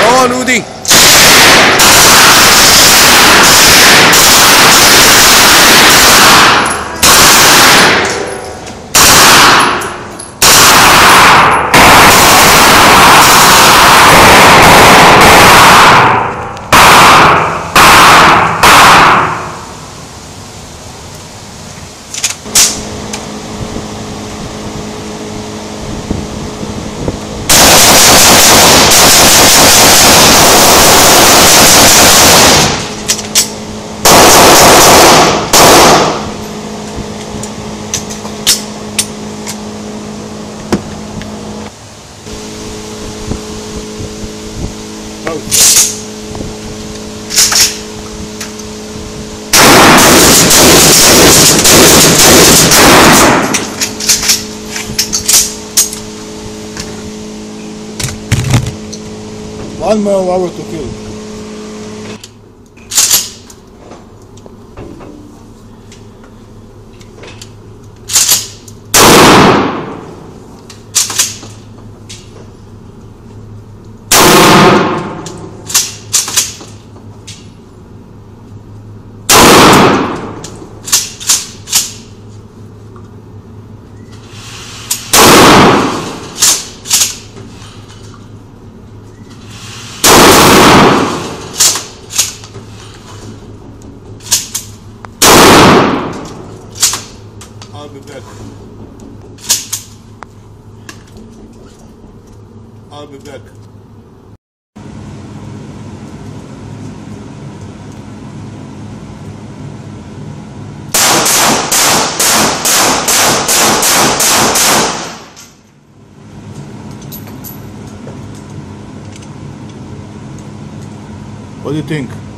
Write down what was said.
On Udin! Udi. One more hour to kill. I'll be back. I'll be back. What do you think?